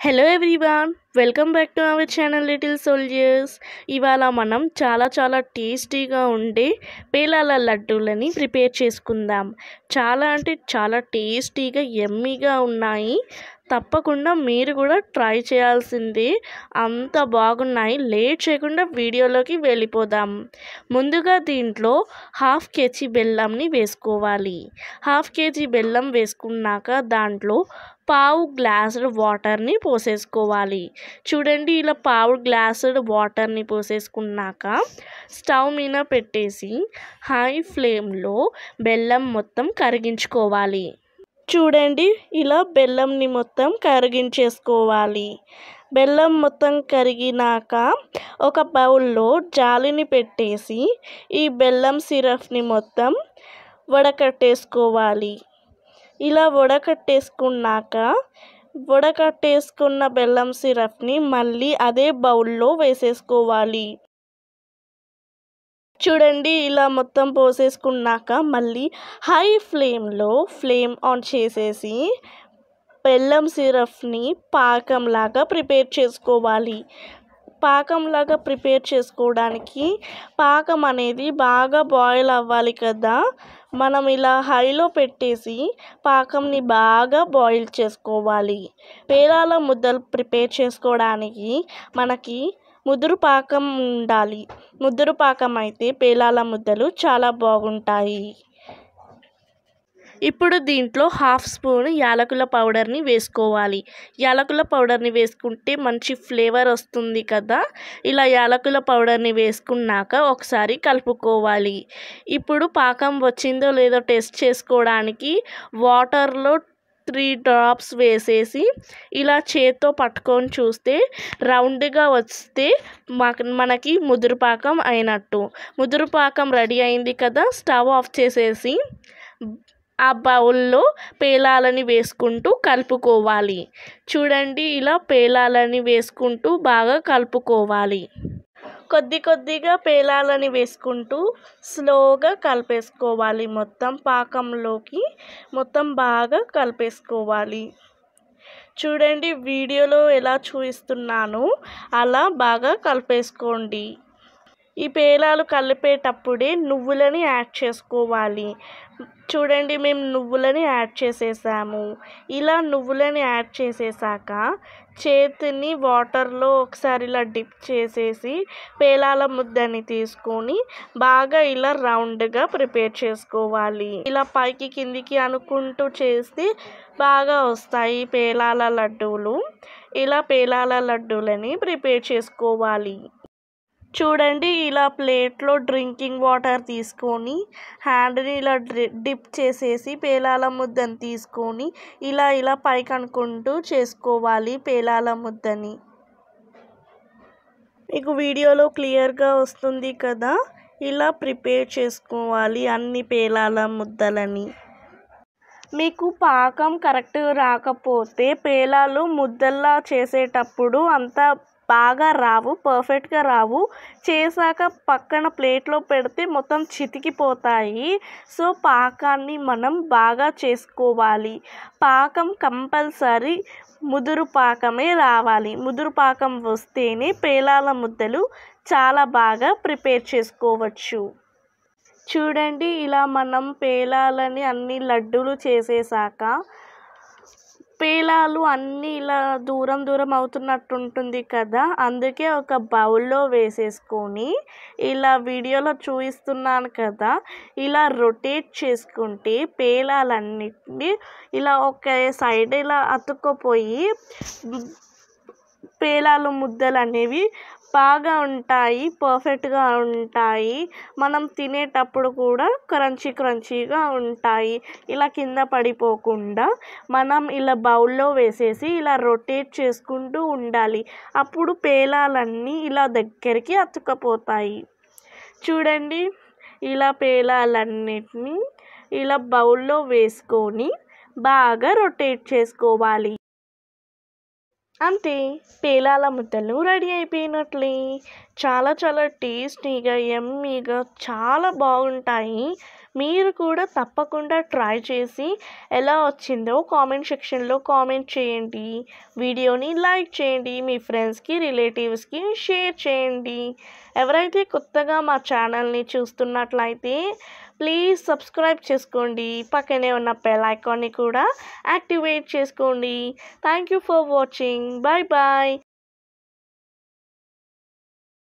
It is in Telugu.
Hello everyone welcome back to our channel little soldiers ఇవాళ మనం చాలా చాలా టేస్టీగా ఉండే పేలాల లడ్డూలని ప్రిపేర్ చేసుకుందాం. చాలా అంటే చాలా టేస్టీగా ఎమ్మీగా ఉన్నాయి. తప్పకుండా మీరు కూడా ట్రై చేయాల్సింది. అంత బాగున్నాయి. లేట్ చేయకుండా వీడియోలోకి వెళ్ళిపోదాం. ముందుగా దీంట్లో హాఫ్ కేజీ బెల్లంని వేసుకోవాలి. హాఫ్ కేజీ బెల్లం వేసుకున్నాక దాంట్లో పావు గ్లాసుడ్ వాటర్ని పోసేసుకోవాలి. చూడండి ఇలా పావు గ్లాసుడ్ వాటర్ని పోసేసుకున్నాక స్టవ్ మీద పెట్టేసి హై ఫ్లేమ్లో బెల్లం మొత్తం కరిగించుకోవాలి. చూడండి ఇలా బెల్లంని మొత్తం కరిగించేసుకోవాలి. బెల్లం మొత్తం కరిగినాక ఒక బౌల్లో జాలిని పెట్టేసి ఈ బెల్లం సిరప్ని మొత్తం వడకట్టేసుకోవాలి. ఇలా వడకట్టేసుకున్నాక వడకట్టేసుకున్న బెల్లం సిరప్ని మళ్ళీ అదే బౌల్లో వేసేసుకోవాలి. చూడండి ఇలా మొత్తం పోసేసుకున్నాక మళ్ళీ హై ఫ్లేమ్లో ఫ్లేమ్ ఆన్ చేసేసి బెల్లం సిరప్ని పాకంలాగా ప్రిపేర్ చేసుకోవాలి. పాకంలాగా ప్రిపేర్ చేసుకోవడానికి పాకం అనేది బాగా బాయిల్ అవ్వాలి కదా. మనం ఇలా హైలో పెట్టేసి పాకంని బాగా బాయిల్ చేసుకోవాలి. పేలాల ముద్దలు ప్రిపేర్ చేసుకోవడానికి మనకి ముదురు పాకం ఉండాలి. ముదురు పాకం అయితే పేలాల ముద్దలు చాలా బాగుంటాయి. ఇప్పుడు దీంట్లో హాఫ్ స్పూన్ యాలకుల పౌడర్ని వేసుకోవాలి. యాలకుల పౌడర్ని వేసుకుంటే మంచి ఫ్లేవర్ వస్తుంది కదా. ఇలా యాలకుల పౌడర్ని వేసుకున్నాక ఒకసారి కలుపుకోవాలి. ఇప్పుడు పాకం వచ్చిందో లేదో టెస్ట్ చేసుకోవడానికి వాటర్లో త్రీ డ్రాప్స్ వేసేసి ఇలా చేత్తో పట్టుకొని చూస్తే రౌండ్గా వస్తే మనకి ముదురుపాకం అయినట్టు. ముదురుపాకం రెడీ అయింది కదా స్టవ్ ఆఫ్ చేసేసి ఆ బౌల్లో పేలాలని వేసుకుంటూ కలుపుకోవాలి. చూడండి ఇలా పేలాలని వేసుకుంటూ బాగా కలుపుకోవాలి. కొద్ది కొద్దిగా పేలాలని వేసుకుంటూ స్లోగా కలిపేసుకోవాలి. మొత్తం పాకంలోకి మొత్తం బాగా కలిపేసుకోవాలి. చూడండి వీడియోలో ఎలా చూపిస్తున్నానో. అలా బాగా కలిపేసుకోండి. ఈ పేలాలు కలిపేటప్పుడే నువ్వులని యాడ్ చేసుకోవాలి. చూడండి మేము నువ్వులని యాడ్ చేసేసాము. ఇలా నువ్వులని యాడ్ చేసేసాక చేతిని వాటర్లో ఒకసారి ఇలా డిప్ చేసేసి పేలాల ముద్దని తీసుకొని బాగా ఇలా రౌండ్గా ప్రిపేర్ చేసుకోవాలి. ఇలా పైకి కిందికి అనుకుంటూ చేస్తే బాగా వస్తాయి పేలాల లడ్డూలు. ఇలా పేలాల లడ్డూలని ప్రిపేర్ చేసుకోవాలి. చూడండి ఇలా ప్లేట్లో డ్రింకింగ్ వాటర్ తీసుకొని హ్యాండ్ని ఇలా డిప్ చేసేసి పేలాల ముద్దని తీసుకొని ఇలా ఇలా పైకి అనుకుంటూ చేసుకోవాలి పేలాల ముద్దని. మీకు వీడియోలో క్లియర్గా వస్తుంది కదా ఇలా ప్రిపేర్ చేసుకోవాలి అన్ని పేలాల ముద్దలని. మీకు పాకం కరెక్ట్ రాకపోతే పేలాలు ముద్దల్లా చేసేటప్పుడు అంత బాగా రావు పర్ఫెక్ట్గా రావు. చేశాక పక్కన ప్లేట్లో పెడితే మొత్తం చితికిపోతాయి. సో పాకాన్ని మనం బాగా చేసుకోవాలి. పాకం కంపల్సరీ ముదురు పాకమే రావాలి. ముదురు పాకం వస్తేనే పేలాల ముద్దలు చాలా బాగా ప్రిపేర్ చేసుకోవచ్చు. చూడండి ఇలా మనం పేలాలని అన్ని లడ్డూలు చేసేసాక పేలాలు అన్నీ ఇలా దూరం దూరం అవుతున్నట్టు ఉంటుంది కదా. అందుకే ఒక బౌల్లో వేసేసుకొని ఇలా వీడియోలో చూపిస్తున్నాను కదా. ఇలా రొటేట్ చేసుకుంటే పేలాలన్నింటినీ ఇలా ఒక సైడ్ ఇలా అతుక్కపోయి పేలాలు ముద్దలు అనేవి బాగా ఉంటాయి పర్ఫెక్ట్గా ఉంటాయి. మనం తినేటప్పుడు కూడా క్రంచీ క్రంచీగా ఉంటాయి. ఇలా కింద పడిపోకుండా మనం ఇలా బౌల్లో వేసేసి ఇలా రొటేట్ చేసుకుంటూ ఉండాలి. అప్పుడు పేలాలన్నీ ఇలా దగ్గరికి అతుకపోతాయి. చూడండి ఇలా పేలాలన్నిటిని ఇలా బౌల్లో వేసుకొని బాగా రొటేట్ చేసుకోవాలి. అంతే. పేలాల ముద్దలు రెడీ అయిపోయినట్లే. చాలా చాలా టేస్టీగా ఎమ్మీగా చాలా బాగుంటాయి. మీరు కూడా తప్పకుండా ట్రై చేసి ఎలా వచ్చిందో కామెంట్ సెక్షన్లో కామెంట్ చేయండి. వీడియోని లైక్ చేయండి మీ ఫ్రెండ్స్కి రిలేటివ్స్కి షేర్ చేయండి. ఎవరైతే కొత్తగా మా ఛానల్ని చూస్తున్నట్లయితే ప్లీజ్ సబ్స్క్రైబ్ చేసుకోండి. పక్కనే ఉన్న బెల్ ఐకాన్ని కూడా యాక్టివేట్ చేసుకోండి. Thank you for watching bye bye